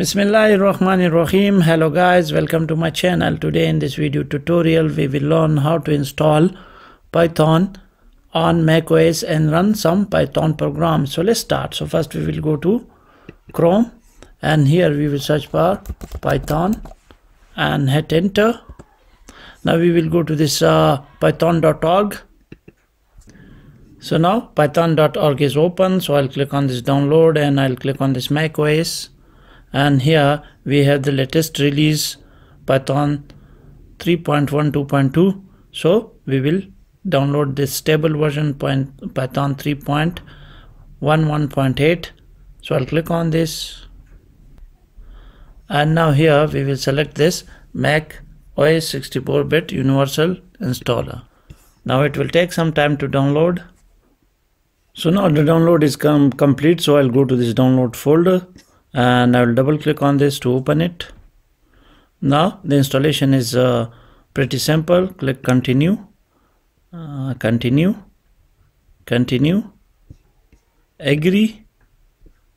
Bismillahirrahmanirrahim. Hello guys, welcome to my channel. Today in this video tutorial we will learn how to install Python on macOS and run some Python programs. So let's start. So first we will go to Chrome and here we will search for Python and hit enter. Now we will go to this uh, python.org. So now python.org is open. So I'll click on this download and I'll click on this macOS and here we have the latest release python 3.12.2 so we will download this stable version point python 3.11.8 so i'll click on this. And now here we will select this mac os 64 bit universal installer. Now it will take some time to download. So now the download is com complete. So i'll go to this download folder and I will double click on this to open it. Now the installation is uh, pretty simple. Click continue. Uh, continue. Continue. Agree.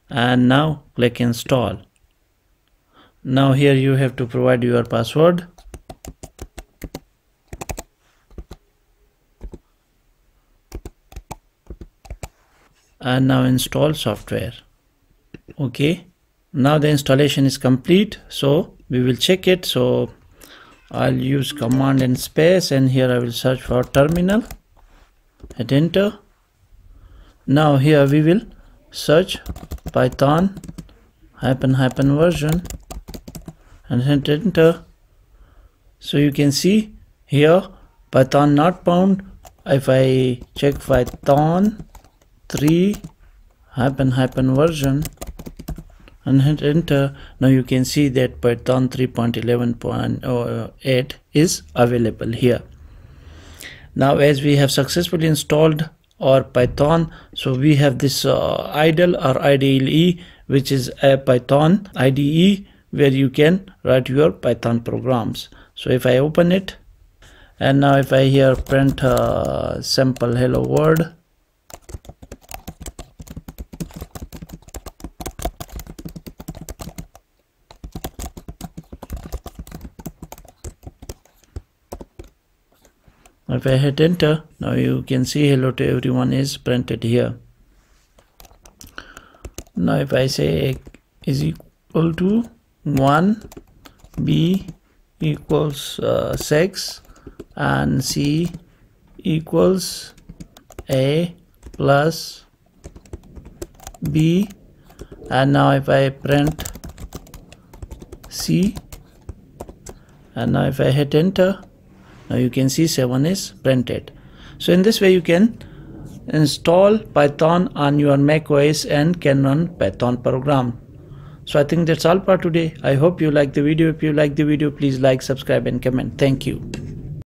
And now click install. Now here you have to provide your password. And now install software. Okay now the installation is complete so we will check it. So I'll use command and space and here I will search for terminal hit enter. Now here we will search python hyphen hyphen version and hit enter. So you can see here python not found if I check python 3 hyphen hyphen version and hit enter. Now you can see that python 3.11.8 is available here. Now as we have successfully installed our python so we have this uh, idle or IDLE which is a python IDE where you can write your python programs. So if I open it and now if I here print uh, sample hello world if I hit enter now you can see hello to everyone is printed here. Now if I say a is equal to 1 b equals uh, 6 and c equals a plus b. And now if I print c and now if I hit enter now you can see 7 is printed. So in this way you can install python on your mac os and can run python program. So i think that's all for today. I hope you like the video. If you like the video please like subscribe and comment. Thank you